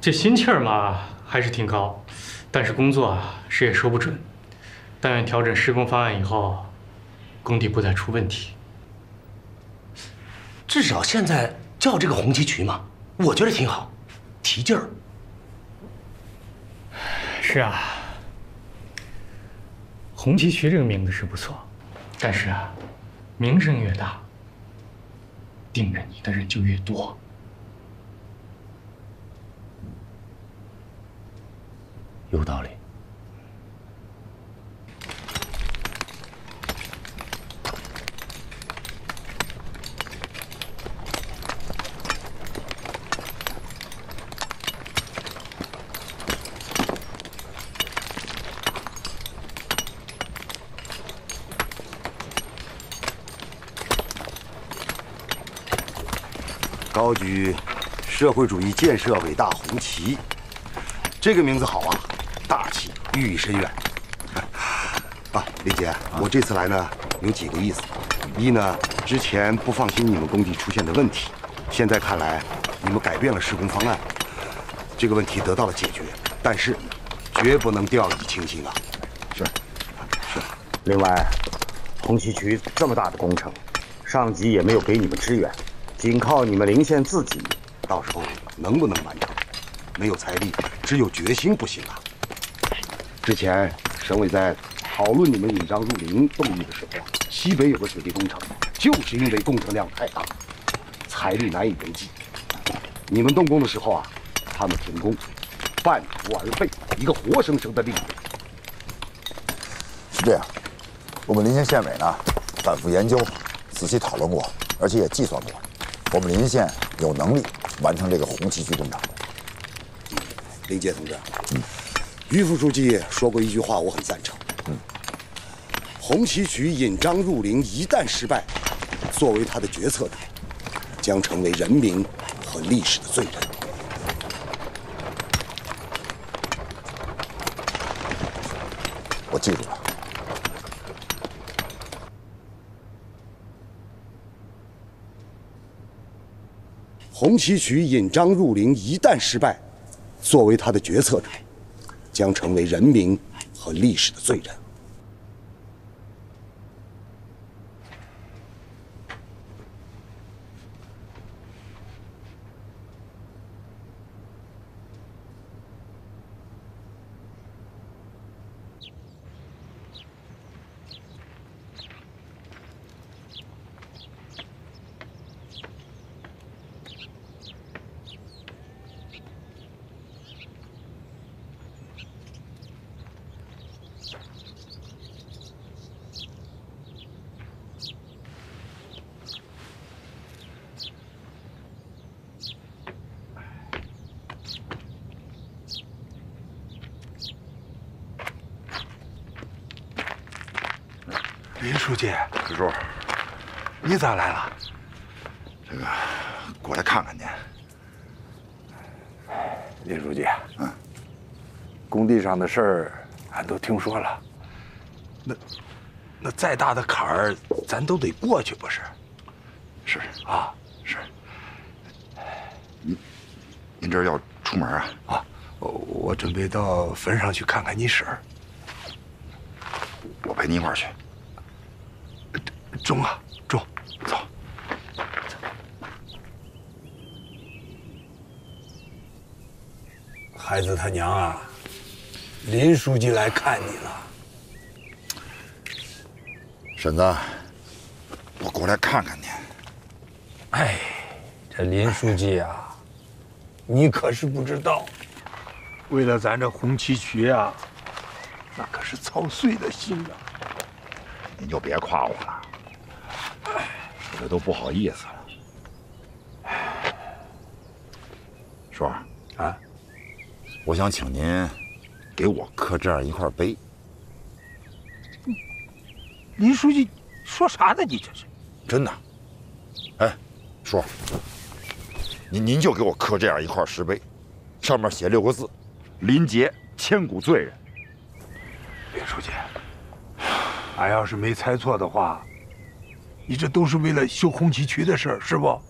这心气儿嘛还是挺高，但是工作啊谁也说不准。但愿调整施工方案以后，工地不再出问题。至少现在叫这个红旗渠嘛，我觉得挺好，提劲儿。是啊，红旗渠这个名字是不错，但是啊，名声越大，盯着你的人就越多。有道理。高举社会主义建设伟大红旗，这个名字好啊，寓意深远。啊，李姐，我这次来呢有几个意思：一呢，之前不放心你们工地出现的问题，现在看来你们改变了施工方案，这个问题得到了解决，但是绝不能掉以轻心啊。是，是。另外，红旗渠这么大的工程，上级也没有给你们支援。仅靠你们临县自己，到时候能不能完成？没有财力，只有决心不行啊！之前省委在讨论你们引张入林动议的时候，西北有个水利工程，就是因为工程量太大，财力难以为继。你们动工的时候啊，他们停工，半途而废，一个活生生的例子。是这样，我们临县县委呢，反复研究，仔细讨论过，而且也计算过。我们临县有能力完成这个红旗渠工程。林杰同志，嗯，于副书记说过一句话，我很赞成。嗯，红旗渠引张入林一旦失败，作为他的决策者，将成为人民和历史的罪人。我记住了。红旗渠引张入林一旦失败，作为他的决策者，将成为人民和历史的罪人。林书记，石柱，你咋来了？这个过来看看您。林书记，嗯，工地上的事儿俺都听说了。那那再大的坎儿，咱都得过去，不是？是啊，是。您您这要出门啊？啊，我准备到坟上去看看你婶儿。我陪你一块儿去。中啊，中，走。孩子他娘啊，林书记来看你了。婶子，我过来看看你。哎，这林书记啊，你可是不知道，为了咱这红旗渠啊，那可是操碎了心啊。您就别夸我了。我这都不好意思了，叔啊，我想请您给我刻这样一块碑。林书记说啥呢？你这是真的？哎，叔，您您就给我刻这样一块石碑，上面写六个字：林杰，千古罪人。林书记，俺要是没猜错的话。你这都是为了修红旗渠的事儿，是不？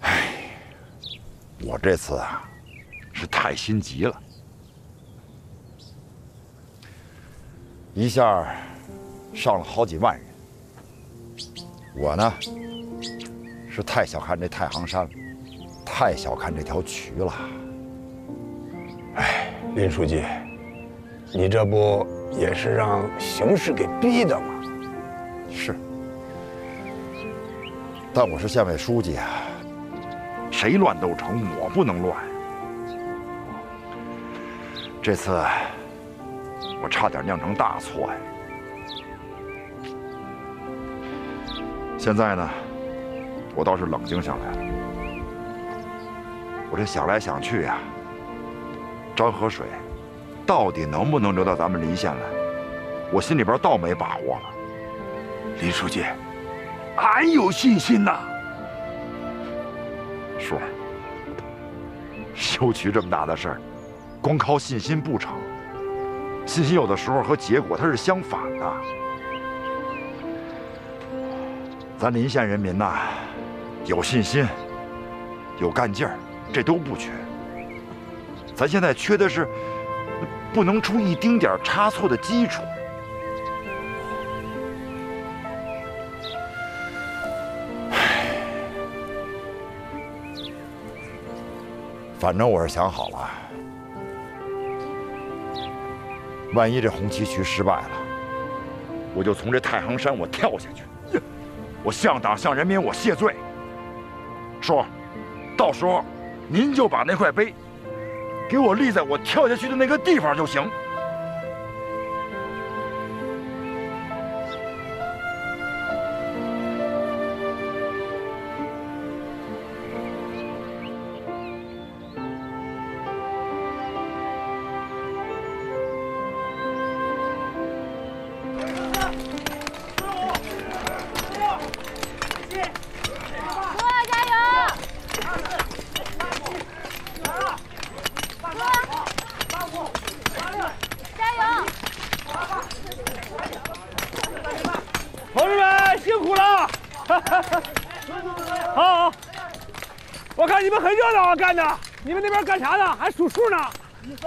哎，我这次啊，是太心急了，一下上了好几万人。我呢，是太小看这太行山了，太小看这条渠了。哎，林书记，你这不也是让形势给逼的嘛？是，但我是县委书记啊，谁乱都成，我不能乱。这次我差点酿成大错呀。现在呢，我倒是冷静下来了。我这想来想去呀，张河水到底能不能留到咱们临县来，我心里边倒没把握了。林书记，俺有信心呐。叔，修渠这么大的事儿，光靠信心不成。信心有的时候和结果它是相反的。咱临县人民呐，有信心，有干劲儿，这都不缺。咱现在缺的是，不能出一丁点差错的基础。反正我是想好了，万一这红旗渠失败了，我就从这太行山我跳下去。我向党向人民我谢罪。叔，到时候您就把那块碑给我立在我跳下去的那个地方就行。干的。你们那边干啥呢？还数数呢？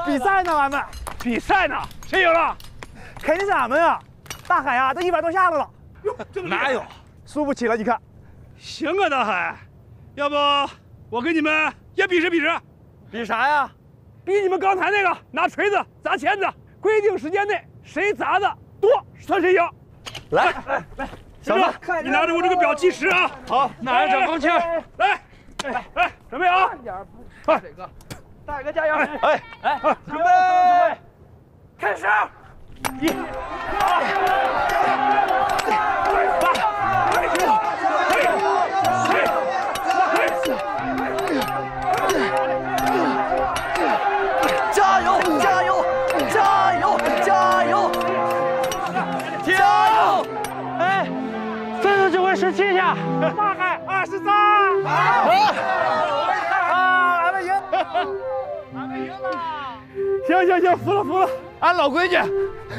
比赛呢，俺们比赛呢。谁赢了？肯定是俺们啊！大海啊，都一百多下子了。哟，这么哪有？输不起了，你看。行啊，大海，要不我跟你们也比试比试？比啥呀？比你们刚才那个拿锤子砸钳子，规定时间内谁砸的多算谁赢。来来来，小子，你拿着我这个表计时啊！好，拿着长枪，来，来，来，准备啊！快，磊哥，大哥加油！哎哎，准备，开始！一、啊，俺们赢！俺们赢了！行行行，服了服了，按老规矩，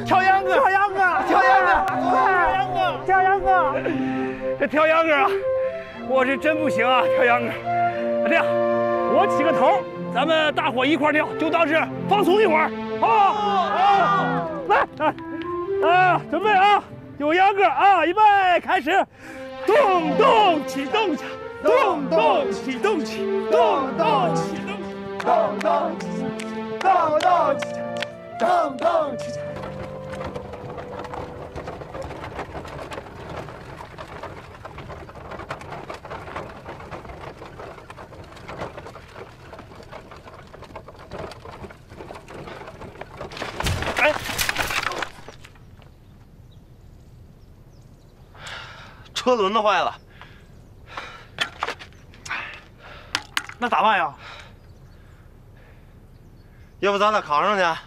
跳秧歌，跳秧歌，跳秧歌，跳秧歌，跳秧歌。这跳秧歌啊，我是真不行啊，跳秧歌。这样，我起个头，咱们大伙一块跳，就当是放松一会儿，好不好？好，来，来，啊，准备啊，有秧歌啊，预备，开始，动动起动起，动动起动起，动动起动起，动动起，动动起，动动起。哎，车轮子坏了，那咋办呀？要不咱俩扛上去？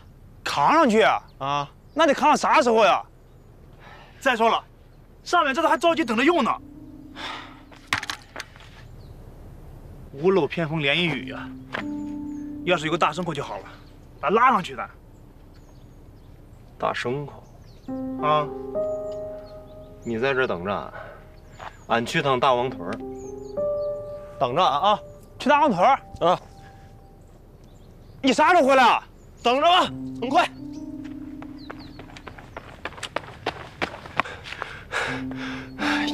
扛上去啊？啊，那得扛到啥时候呀？再说了，上面这都还着急等着用呢。屋漏偏逢连夜雨呀、要是有个大牲口就好了，咱拉上去的。大牲口，啊，你在这等着俺，俺去趟大王屯。等着俺啊，去大王屯儿啊，你啥时候回来啊？等着吧，很快。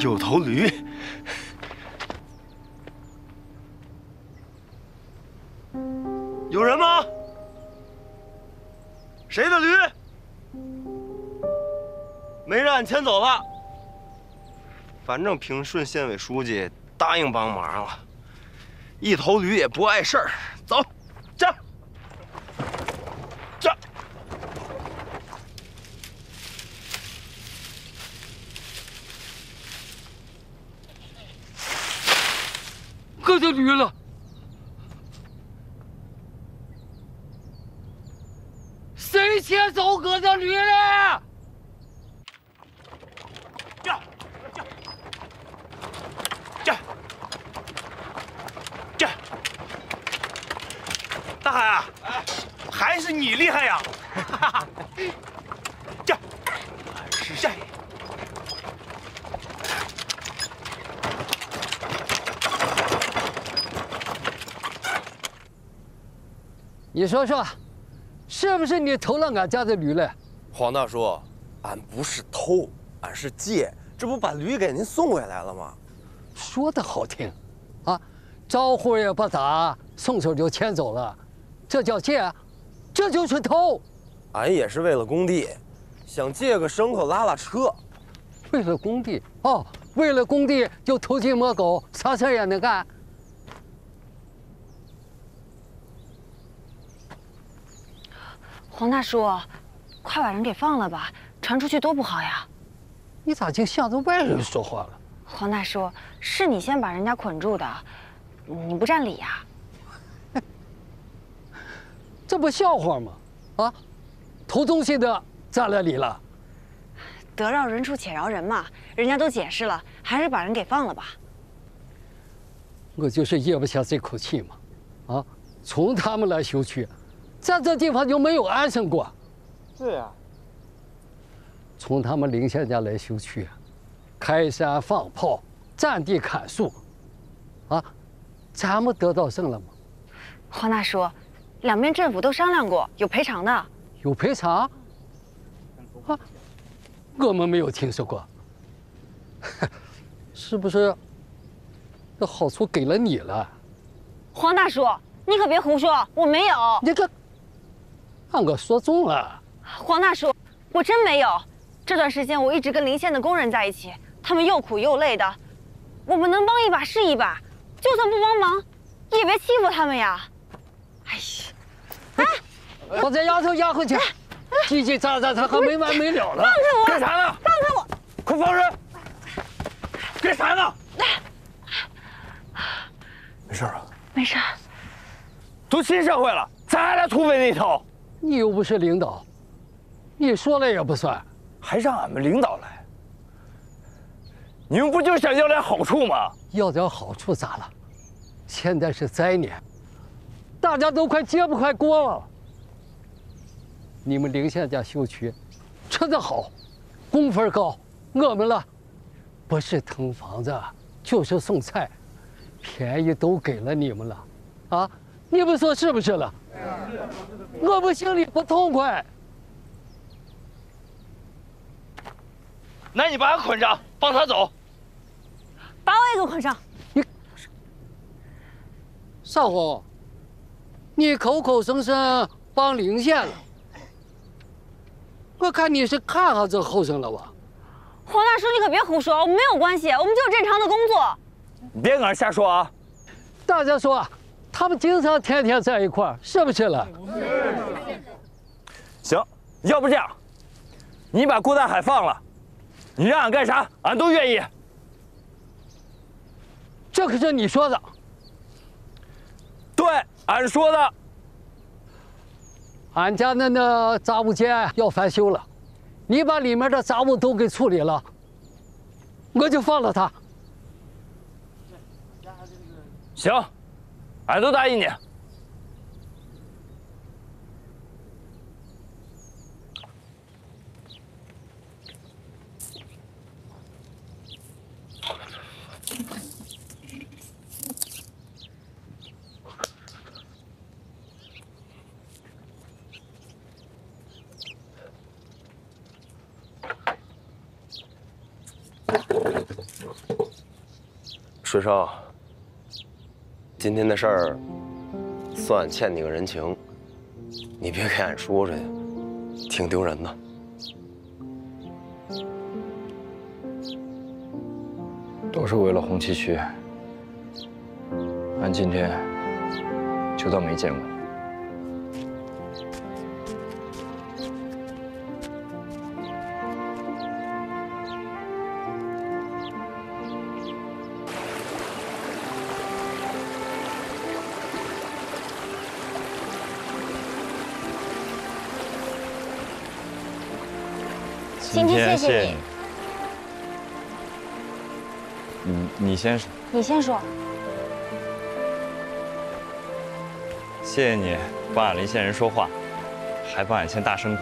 有头驴，有人吗？谁的驴？没人，俺牵走了。反正平顺县委书记答应帮忙了，一头驴也不碍事儿。走，这，这。我的驴了！谁牵走我的驴了？这，这，这，大海啊，还是你厉害呀！这，你说说，是不是你偷了俺家的驴了？黄大叔，俺不是偷，俺是借，这不把驴给您送回来了吗？说的好听，啊，招呼也不打，送手就牵走了，这叫借，这就是偷。俺也是为了工地，想借个牲口拉拉车。为了工地哦，为了工地就偷鸡摸狗，啥事也能干。黄大叔，快把人给放了吧，传出去多不好呀！你咋就向着外人说话了？黄大叔，是你先把人家捆住的，你不占理呀？这不笑话吗？啊，偷东西的占了理了？得饶人处且饶人嘛，人家都解释了，还是把人给放了吧。我就是咽不下这口气嘛，啊，从他们来修区。在这地方就没有安生过。是呀。从他们林县家来修区，开山放炮，占地砍树，啊，咱们得到胜了吗？黄大叔，两边政府都商量过，有赔偿的。有赔偿？啊，我们没有听说过。是不是？这好处给了你了？黄大叔，你可别胡说，我没有。你可。让我说中了，黄大叔，我真没有。这段时间我一直跟临县的工人在一起，他们又苦又累的，我们能帮一把是一把，就算不帮忙，也别欺负他们呀。哎呀，哎，把这丫头押回去，叽叽喳喳，他还没完没了了。放开我！干啥呢？放开我！快放人！干啥呢？没事吧？没事。都新社会了，咋还来土匪那套？你又不是领导，你说了也不算，还让俺们领导来。你们不就想要点好处吗？要点好处咋了？现在是灾年，大家都快揭不开锅了。你们临县家修渠，吃得好，工分高，我们了，不是腾房子，就是送菜，便宜都给了你们了，啊？你们说是不是了？我们心里不痛快。那你把他捆上，放他走。把我也给捆上。你，少红，你口口声声帮领县了，我看你是看上这后生了吧？黄大叔，你可别胡说，我们没有关系，我们就是正常的工作。你别搁那瞎说啊！大家说。他们经常天天在一块儿，是不是了？行，要不这样，你把郭大海放了，你让俺干啥，俺都愿意。这可是你说的。对，俺说的。俺家那那杂物间要翻修了，你把里面的杂物都给处理了，我就放了他。行。俺都答应你。水少，今天的事儿，算俺欠你个人情，你别给俺说出去，挺丢人的。都是为了红旗渠，俺今天就当没见过你。谢谢你，你你先说，你先说。谢谢你帮俺林县人说话，还帮俺牵大牲口。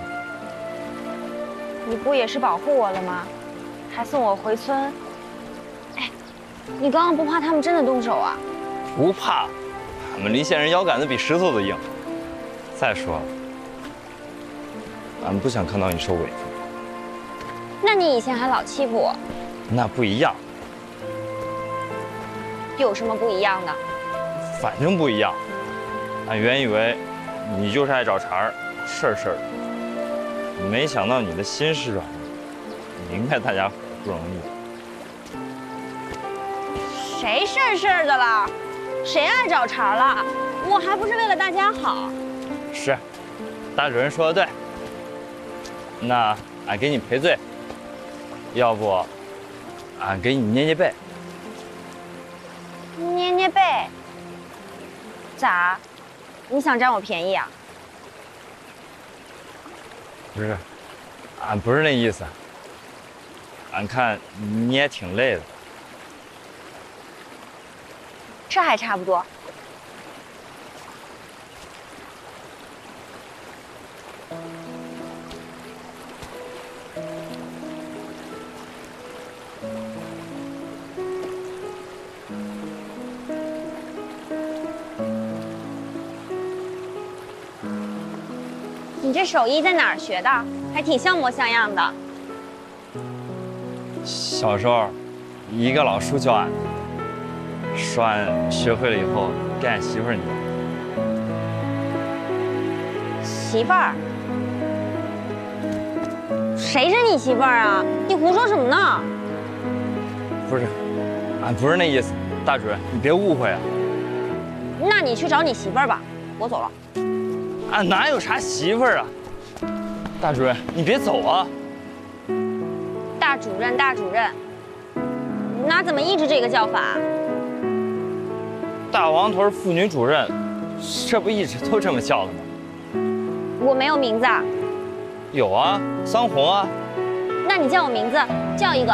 你不也是保护我了吗？还送我回村。哎，你刚刚不怕他们真的动手啊？不怕，俺们林县人腰杆子比石头都硬。再说，俺不想看到你受委屈。那你以前还老欺负我，那不一样，有什么不一样的？反正不一样。俺原以为你就是爱找茬儿，事儿事儿的，没想到你的心是软的，明白大家伙不容易。谁事儿事儿的了？谁爱找茬了？我还不是为了大家好。是，大主任说的对。那俺给你赔罪。要不，俺给你捏捏背。捏捏背？咋？你想占我便宜啊？不是，俺不是那意思。俺看你也挺累的。这还差不多。这手艺在哪儿学的？还挺像模像样的。小时候，一个老叔教俺的，说俺学会了以后给俺媳妇儿捏。媳妇儿？谁是你媳妇儿啊？你胡说什么呢？不是，俺不是那意思，大主任，你别误会啊。那你去找你媳妇儿吧，我走了。俺哪有啥媳妇儿啊？大主任，你别走啊！大主任，大主任，哪怎么一直这个叫法？大王屯妇女主任，这不一直都这么叫的吗？我没有名字啊。有啊，桑红啊。那你叫我名字，叫一个。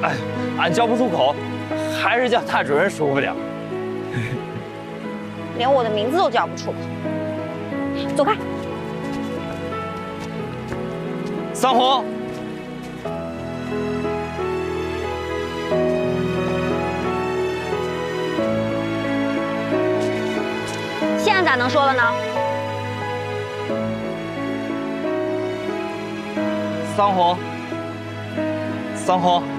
哎，俺叫不出口，还是叫大主任受不了。连我的名字都叫不出口，走开。桑红，现在咋能说了呢？桑红，桑红。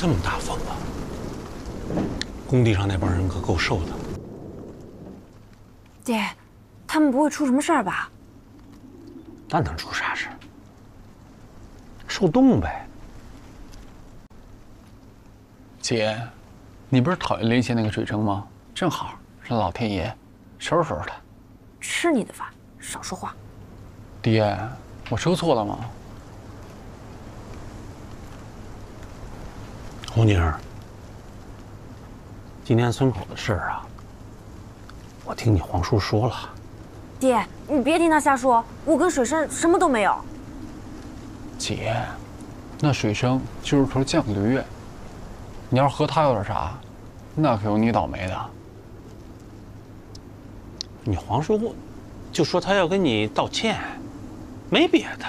这么大风啊！工地上那帮人可够受的。爹，他们不会出什么事儿吧？那能出啥事？受冻呗。姐，你不是讨厌林县那个水城吗？正好让老天爷收拾收拾他。吃你的饭，少说话。爹，我说错了吗？红妮儿，今天村口的事儿啊，我听你黄叔说了。爹，你别听他瞎说，我跟水生什么都没有。姐，那水生就是头犟驴，你要是和他有点啥，那可有你倒霉的。你皇叔就说他要跟你道歉，没别的。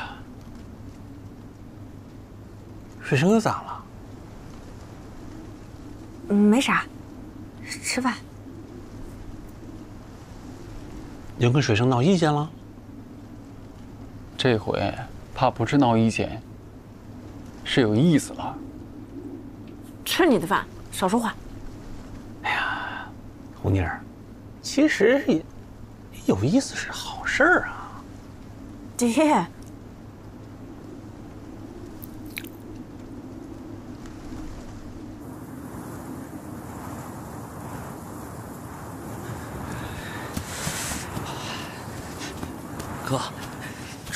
水生又咋了？嗯，没啥，吃饭。又跟水生闹意见了？这回怕不是闹意见，是有意思了。吃你的饭，少说话。哎呀，红妮儿，其实也有意思是好事儿啊。爹，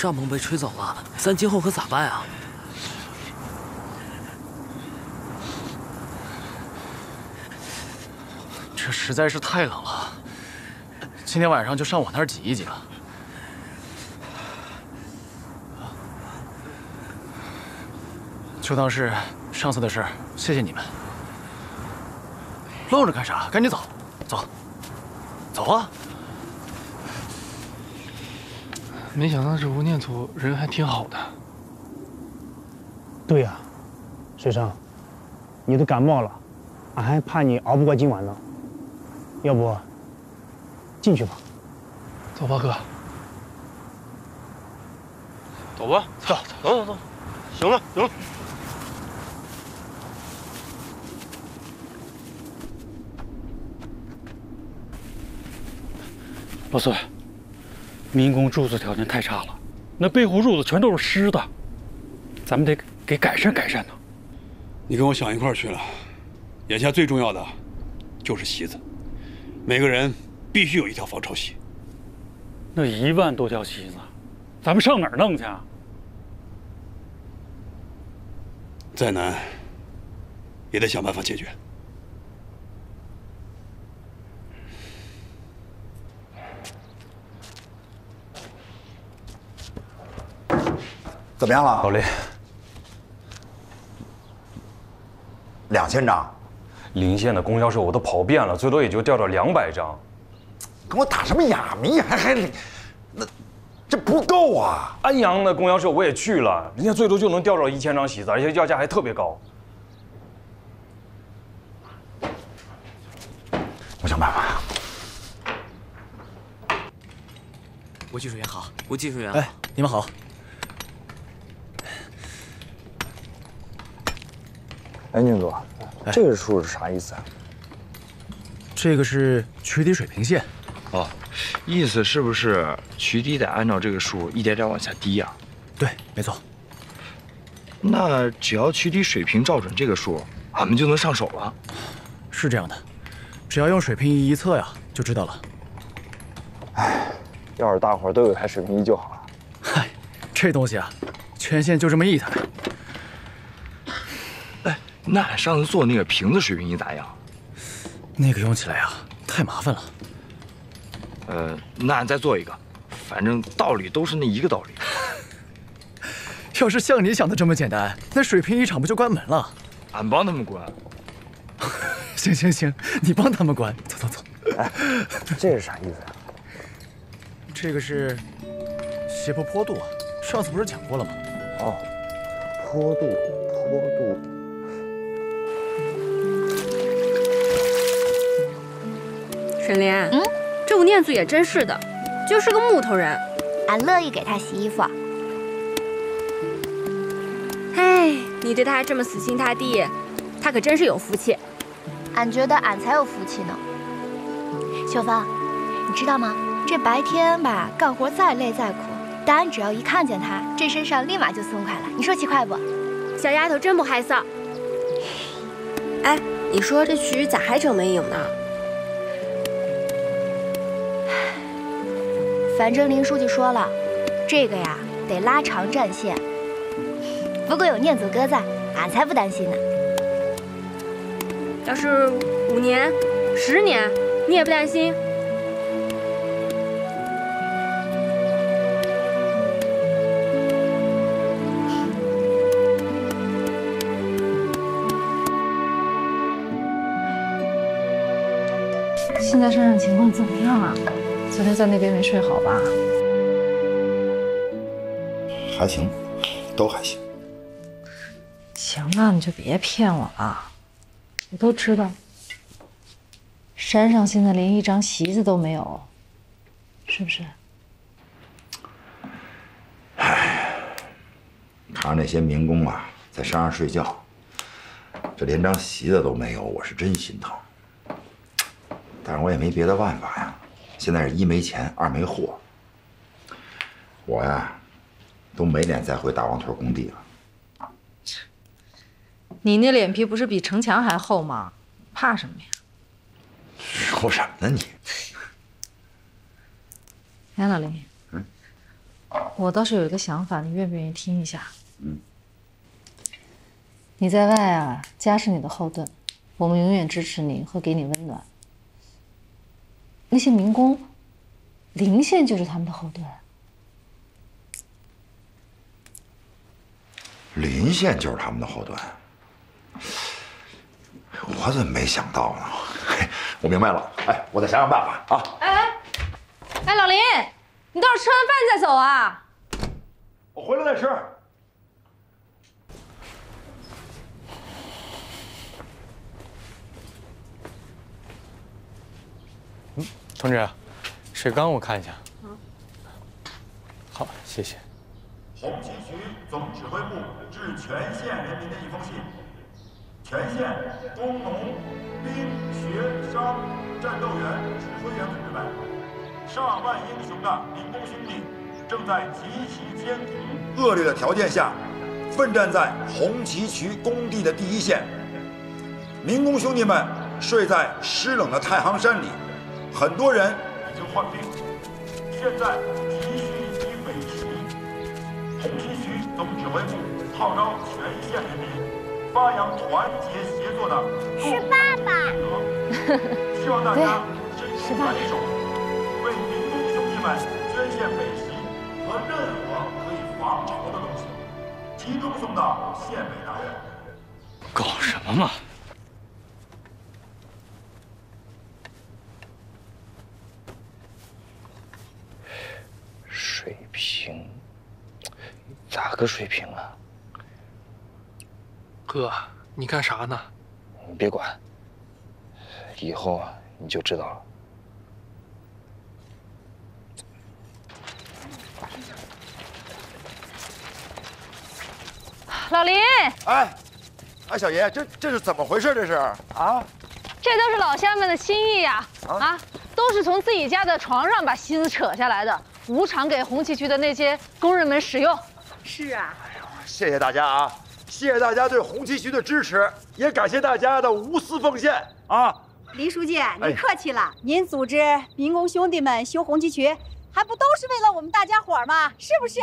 帐篷被吹走了，咱今后可咋办啊？这实在是太冷了，今天晚上就上我那儿挤一挤吧。就当是上次的事，谢谢你们。愣着干啥？赶紧走，走，走啊！没想到这吴念祖人还挺好的。对呀，水生，你都感冒了，俺还怕你熬不过今晚呢。要不进去吧？走吧，哥。走吧，走走走走，行了行了。老孙，民工住宿条件太差了，那被褥褥子全都是湿的，咱们得给改善改善呢。你跟我想一块儿去了，眼下最重要的就是席子，每个人必须有一条防潮席。那一万多条席子，咱们上哪儿弄去啊？再难，也得想办法解决。怎么样了？老林，两千张，临县的供销社我都跑遍了，最多也就调到两百张。跟我打什么哑谜？还还那这不够啊！安阳的供销社我也去了，人家最多就能调到一千张席子，而且要价还特别高。我想办法。吴技术员好，吴技术员。哎，你们好。哎，宁总，这个数是啥意思啊？这个是渠底水平线。哦，意思是不是渠底得按照这个数一点点往下滴呀？对，没错。那只要渠底水平照准这个数，俺们就能上手了。是这样的，只要用水平仪一测呀，就知道了。哎，要是大伙儿都有台水平仪就好了。嗨，这东西啊，全县就这么一台。哎，那俺上次做那个瓶子水平仪咋样？那个用起来啊，太麻烦了。呃，那俺再做一个，反正道理都是那一个道理。要是像你想的这么简单，那水平仪厂不就关门了？俺帮他们关。行行行，你帮他们关。走走走。哎，这是啥意思呀？这个是斜坡坡度啊，上次不是讲过了吗？哦，坡度。沈莲，嗯，这吴念祖也真是的，就是个木头人。俺乐意给他洗衣服。哎，你对他还这么死心塌地，他可真是有福气。俺觉得俺才有福气呢。秀芳，你知道吗？这白天吧，干活再累再苦，但俺只要一看见他，这身上立马就松快了。你说奇怪不？小丫头真不害臊。哎，你说这曲咋还整没影呢？反正林书记说了，这个呀得拉长战线。不过有念祖哥在，俺才不担心呢。要是五年、十年，你也不担心？现在山上情况怎么样啊？昨天在那边没睡好吧？还行，都还行。行了，你就别骗我了。我都知道，山上现在连一张席子都没有，是不是？看着那些民工啊，在山上睡觉，这连张席子都没有，我是真心疼。但是我也没别的办法呀，现在是一没钱，二没货。我呀，都没脸再回大王屯工地了。你那脸皮不是比城墙还厚吗？怕什么呀？说什么呢你？哎，老林，嗯，我倒是有一个想法，你愿不愿意听一下？嗯，你在外啊，家是你的后盾，我们永远支持你和给你温暖。那些民工，林县就是他们的后盾。林县就是他们的后盾，我怎么没想到呢？嘿，我明白了，哎，我再想想办法啊！哎哎，哎，老林，你倒是吃完饭再走啊！我回来再吃。同志，水缸我看一下。好，谢谢。红旗渠总指挥部致全县人民的一封信：全县工农兵学商战斗员指挥员同志们，上万英雄的民工兄弟正在极其艰苦、恶劣的条件下，奋战在红旗渠工地的第一线。民工兄弟们睡在湿冷的太行山里。很多人已经患病，现在急需一批美食。红旗渠总指挥部号召全县人民发扬团结协作的是爸爸。希望大家伸出援手，为民工兄弟们捐献美食和任何可以防潮的东西，集中送到县委大院。搞什么嘛！水平，咋个水平啊？哥，你干啥呢？你别管，以后你就知道了。老林，哎，哎，小爷，这这是怎么回事？这是啊？这都是老乡们的心意呀！啊，都是从自己家的床上把席子扯下来的。无偿给红旗渠的那些工人们使用。是啊，谢谢大家啊！谢谢大家对红旗渠的支持，也感谢大家的无私奉献啊！林书记，您客气了。您组织民工兄弟们修红旗渠，还不都是为了我们大家伙吗？是不是？是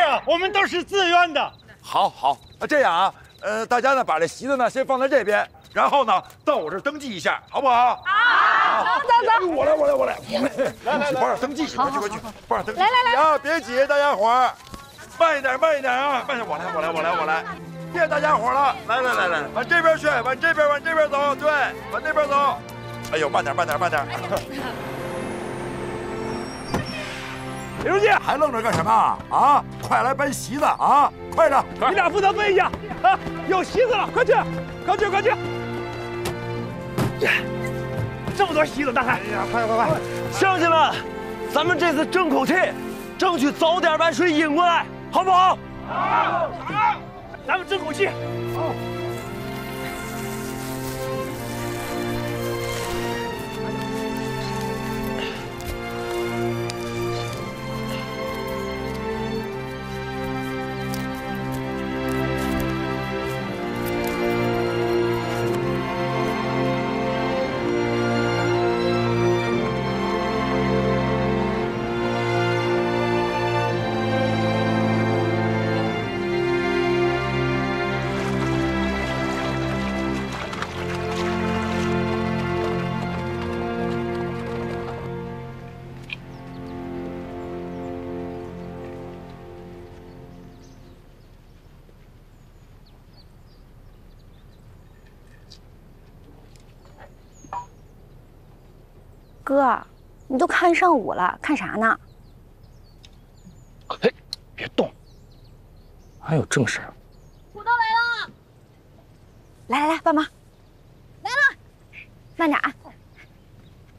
啊，我们都是自愿的。好，好，那这样啊，呃，大家呢把这席子呢先放在这边，然后呢到我这儿登记一下，好不好？好，走走走，我来，我来，我来，来来来，帮点登记，快去快去，帮点登记。来来来啊，别挤，大家伙儿，慢一点，慢一点啊，慢点，我来，我来，我来，我来，谢谢大家伙了，来来来来，往这边去，往这边，往这边走，对，往那边走。哎呦，慢点，慢点，慢点。李书记，还愣着干什么啊？快来搬席子啊！快着，你俩负责分一下啊！有席子了，快去，快去，快去！这么多席子，大海，哎呀，快快快！乡亲们，咱们这次争口气，争取早点把水引过来，好不好？好，好，咱们争口气。好。哥，你都看上午了，看啥呢？嘿，别动，还有正事儿。土豆来了！来来来，帮忙！来了，慢点啊，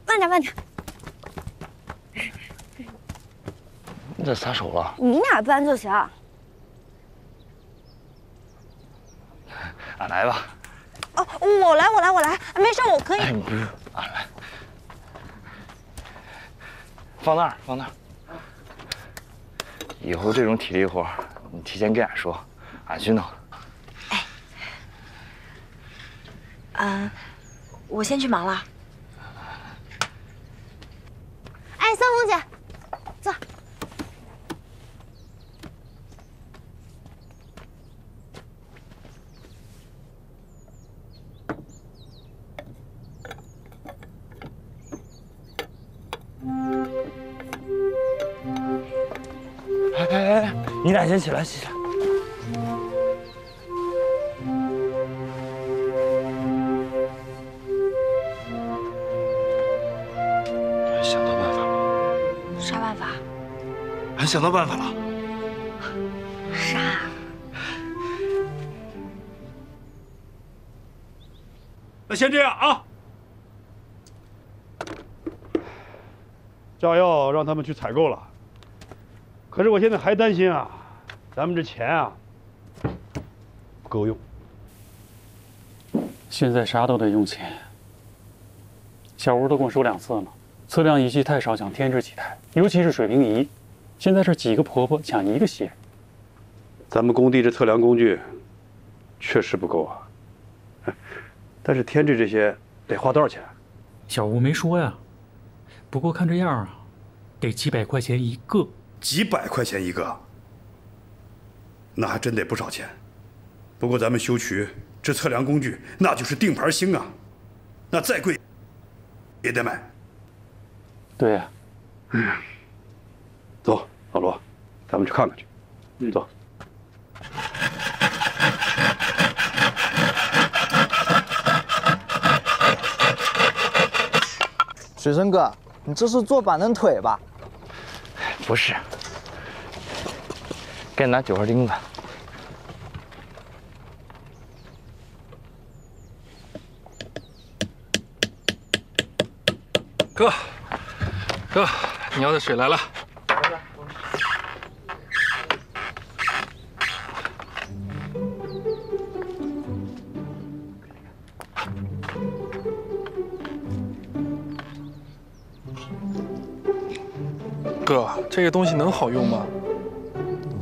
慢点慢点。你咋撒手了？你俩搬就行。俺来吧。哦，我来，我来，我来，没事，我可以。哎，不是，俺来。放那儿，放那儿。以后这种体力活，你提前跟俺说，俺去弄。哎嗯，我先去忙了。先起来，起来。俺想到办法了，啥办法？俺想到办法了。啥？那先这样啊。炸药让他们去采购了，可是我现在还担心啊，咱们这钱啊不够用。现在啥都得用钱。小吴都跟我说两次了，测量仪器太少，想添置几台，尤其是水平仪。现在是几个婆婆抢一个媳妇。咱们工地这测量工具确实不够啊，但是添置这些得花多少钱？小吴没说呀，不过看这样啊，得几百块钱一个。几百块钱一个，那还真得不少钱。不过咱们修渠这测量工具那就是定盘星啊，那再贵也得买。对呀、嗯，走，老罗，咱们去看看去。嗯，走。水生哥，你这是坐板凳腿吧？不是，给你拿九号钉子。哥，哥，你要的水来了。哥，这个东西能好用吗？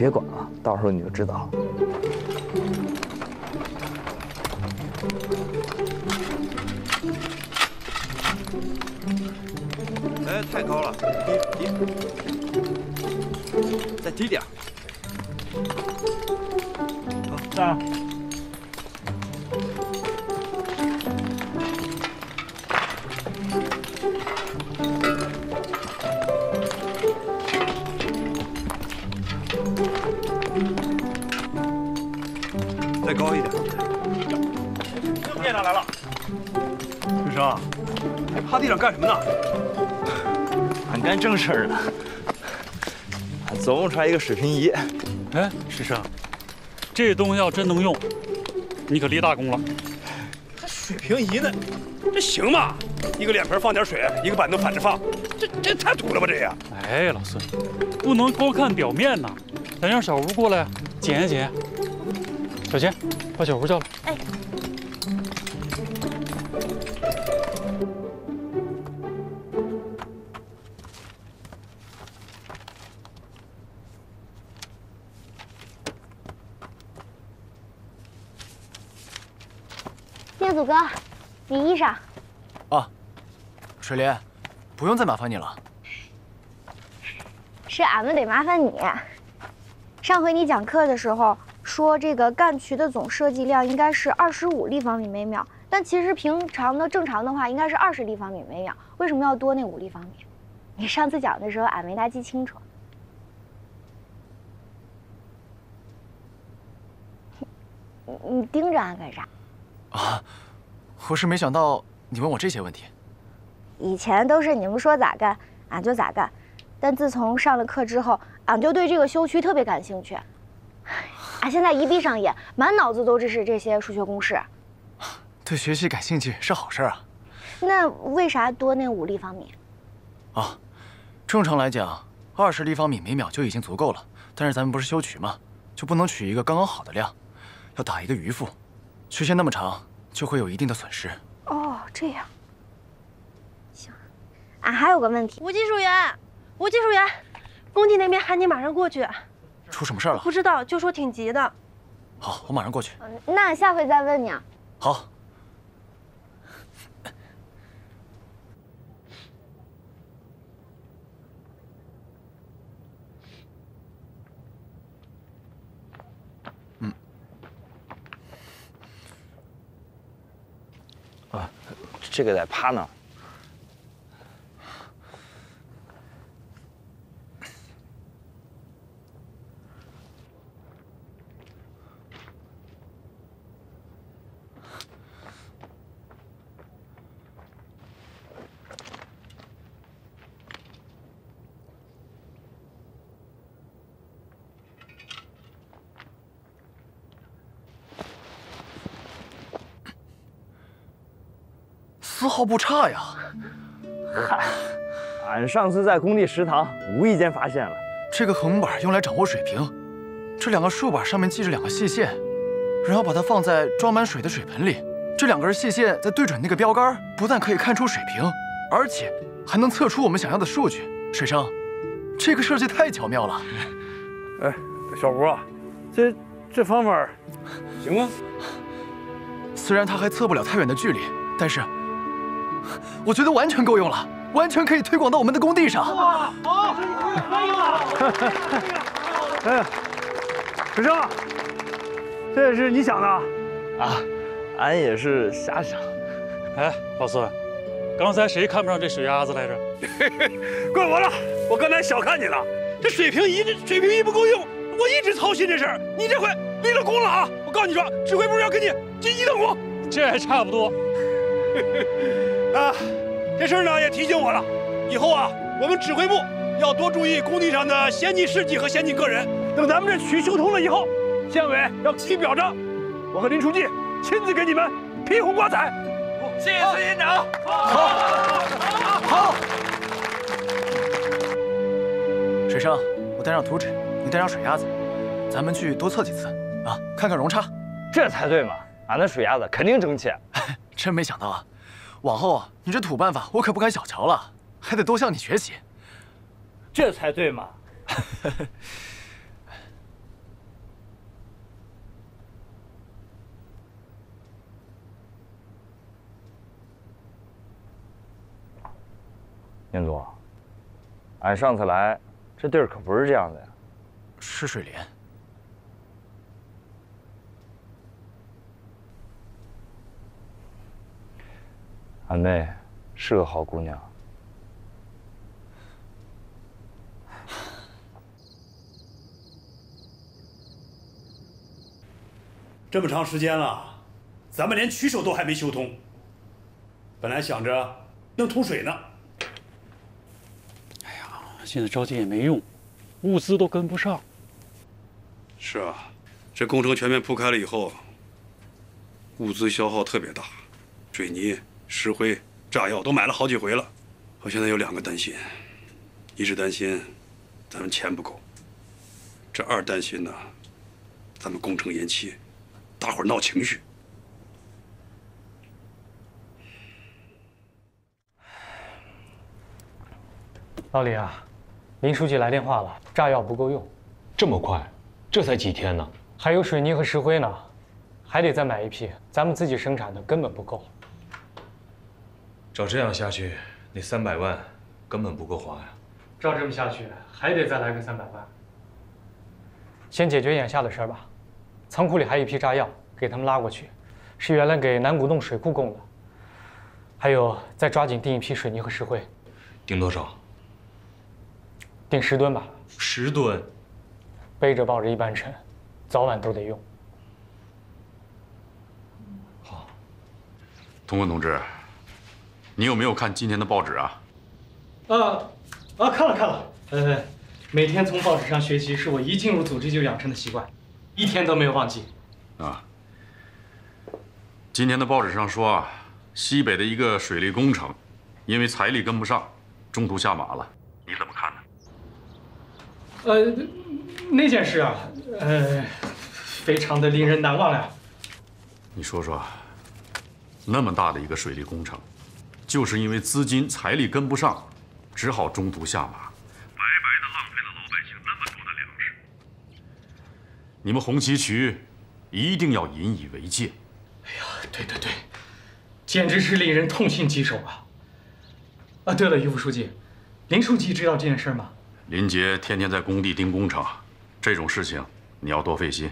你别管了，到时候你就知道了。哎，太高了，低低，再低点。好，这趴地上干什么呢？俺干正事儿呢。俺琢磨出来一个水平仪。哎，师生，这东西要真能用，你可立大功了。还水平仪呢？这行吗？一个脸盆放点水，一个板凳反着放，这这太土了吧这也？哎，老孙，不能光看表面呐，咱让小吴过来检验检验。小钱，把小吴叫来。水莲，不用再麻烦你了。是俺们得麻烦你。上回你讲课的时候说，这个干渠的总设计量应该是二十五立方米每秒，但其实平常的正常的话应该是二十立方米每秒，为什么要多那五立方米？你上次讲的时候俺没大记清楚。你你盯着俺干啥？啊，我是没想到你问我这些问题。以前都是你们说咋干，俺就咋干。但自从上了课之后，俺就对这个修渠特别感兴趣。俺现在一闭上眼，满脑子都是这些数学公式。对学习感兴趣是好事啊。那为啥多那五立方米？啊，正常来讲，二十立方米每秒就已经足够了。但是咱们不是修渠吗？就不能取一个刚刚好的量，要打一个余负。曲线那么长，就会有一定的损失。哦，这样。行，俺还有个问题。吴技术员，吴技术员，工地那边喊你马上过去。出什么事了？不知道，就说挺急的。好，我马上过去。那俺下回再问你啊。好。啊，这个得趴那。丝毫不差呀！嗨，俺上次在工地食堂无意间发现了，这个横板用来掌握水平，这两个竖板上面系着两个细线，然后把它放在装满水的水盆里，这两根细线再对准那个标杆，不但可以看出水平，而且还能测出我们想要的数据。水生，这个设计太巧妙了。哎，小吴啊，这这方法行吗？虽然它还测不了太远的距离，但是。我觉得完全够用了，完全可以推广到我们的工地上。哇，好，可以了。哎，水生，这是你想的？啊，俺也是瞎想。哎，老孙，刚才谁看不上这水鸭子来着？怪我了，我刚才小看你了。这水平仪，这水平仪不够用，我一直操心这事儿。你这回立了功了啊！我告诉你说，指挥部要跟你进一等功。这还差不多。啊，这事儿呢也提醒我了，以后啊，我们指挥部要多注意工地上的先进事迹和先进个人。等咱们这渠修通了以后，县委要给予表彰，我和林书记亲自给你们披红挂彩。谢谢孙营长。好，好。水生，我带上图纸，你带上水鸭子，咱们去多测几次啊，看看容差。这才对嘛，俺的水鸭子肯定争气。真没想到啊！往后啊你这土办法我可不敢小瞧了，还得多向你学习。这才对嘛！宁总，俺上次来，这地儿可不是这样的呀。是水莲。俺妹是个好姑娘。这么长时间了，咱们连渠首都还没修通。本来想着能通水呢。哎呀，现在着急也没用，物资都跟不上。是啊，这工程全面铺开了以后，物资消耗特别大，水泥。石灰、炸药都买了好几回了，我现在有两个担心：一是担心咱们钱不够；这二担心呢，咱们工程延期，大伙闹情绪。老李啊，林书记来电话了，炸药不够用。这么快？这才几天呢？还有水泥和石灰呢，还得再买一批，咱们自己生产的根本不够。照这样下去，那三百万根本不够花呀！照这么下去，还得再来个三百万。先解决眼下的事儿吧。仓库里还有一批炸药，给他们拉过去，是原来给南古洞水库供的。还有，再抓紧订一批水泥和石灰。订多少？订十吨吧。十吨？背着抱着一般沉，早晚都得用。好，童文同志。你有没有看今天的报纸啊？啊啊，看了看了。呃，每天从报纸上学习是我一进入组织就养成的习惯，一天都没有忘记。啊，今天的报纸上说啊，西北的一个水利工程，因为财力跟不上，中途下马了。你怎么看呢？呃，那件事啊，呃，非常的令人难忘呀。你说说，那么大的一个水利工程，就是因为资金财力跟不上，只好中途下马，白白的浪费了老百姓那么多的粮食。你们红旗渠一定要引以为戒。哎呀，对对对，简直是令人痛心疾首啊！啊，对了，于副书记，林书记知道这件事吗？林杰天天在工地盯工程，这种事情你要多费心。